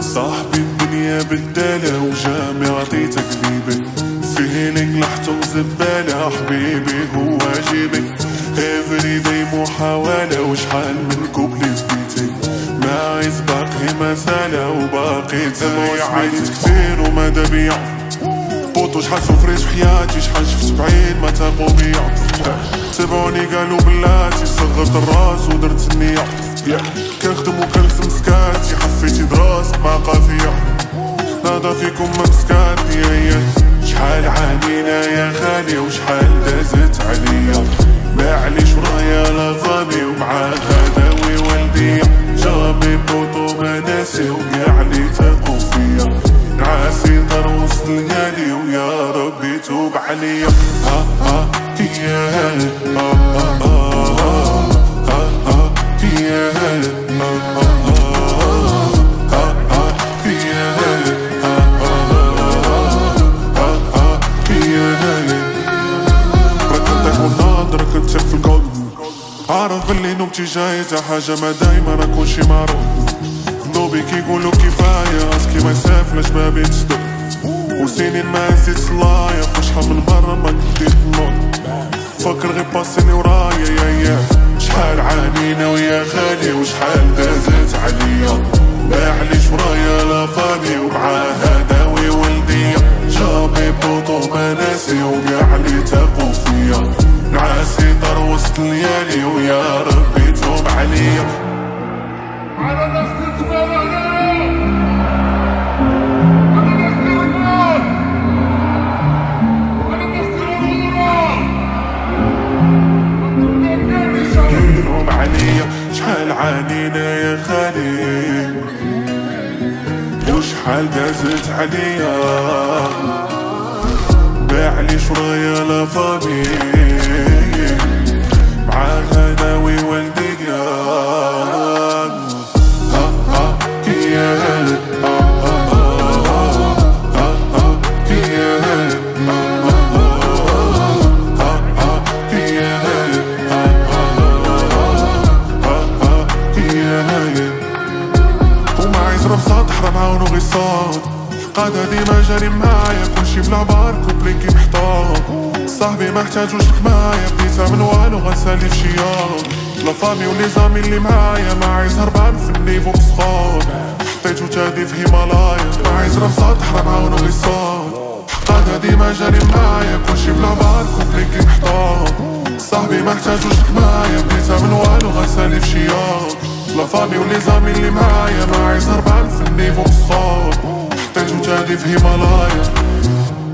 صاحبي الدنيا وزبالة حبيبي هو جيبي. افري داي محاولة وشحال من كوبلي سبيتي ما عايز باقي مسالة وباقي تبوي عايز كتير وما بيع بوطو شحال سوفريت في حياتي شحال شفت بعيد ما تاقو بيا تبعوني قالوا بلاتي صغرت الراس ودرت النية كنخدم وكنرسم سكاتي حفيتي دراس مع قافية ناضا فيكم مسكاتي يا شحال عانينا يا خالي وشحال دازت عليا. معليش ورايا ربي توب عليا. عارف باللي نوبتي جايزة حاجة ما دايما اكون شي معروف. نوبي كيقولوا كفاية اسكي ما يسافلش ما بيتصدق؟ وسنين ما نسيت صلايا فشحال من مرة ما كديت النوت فكر غير باسيني ورايا يا يا. شحال عانينا ويا خالي وشحال دازت عليا. معليش ورايا لا فامي ومع هداوي ولدية جابي بوطو مناسي وكاع لي تاقو فيا. نعاسي دار وسط الليالي ويا ربي توب عليا. على عانينا يا خالي. وشحال دازت عليا. باعلي شرايا لا فامي قادة ديما جاري معايا. كلشي بلعبار كوبليكي محتاط صاحبي ما احتاجوش معايا. بديتها من والو غنسالي في شياط لا فامي ولي زامي اللي معايا. ما عايز هربان في النيفو مسخوط حطيتو تادي في هيمالايا. ما عايز رفصات حرام عاونو غي صوت قادة ديما جاري معايا. كلشي بلعبار كوبليكي محتاط صاحبي ما احتاجوش معايا. بديتها من والو غنسالي في شياط لا فامي ولي زامي اللي معايا. ما عايز هربان في تادي في هيمالايا.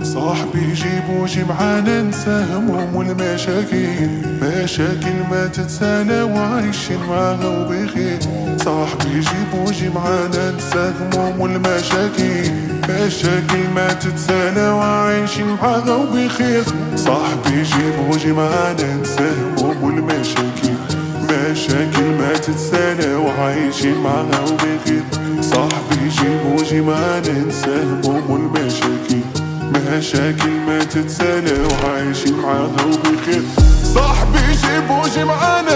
صاحبي جيب وجي معانا ننسى هموم والمشاكل. مشاكل ما تتسالى وعايشين معاها وبخير. صاحبي جيب وجي معانا ننسى هموم والمشاكل. مشاكل ما تتسالى وعايشين معاها وبخير. صاحبي جيب وجي معانا ننسى هموم والمشاكل. مشاكل ما تتسالى وعايشين معاها وبخير. صاحبي جيب وجي معانا ننسى هموم والمشاكل مشاكل ما تتسالى وعايشين معاها وبخير. صاحبي جيب وجي معانا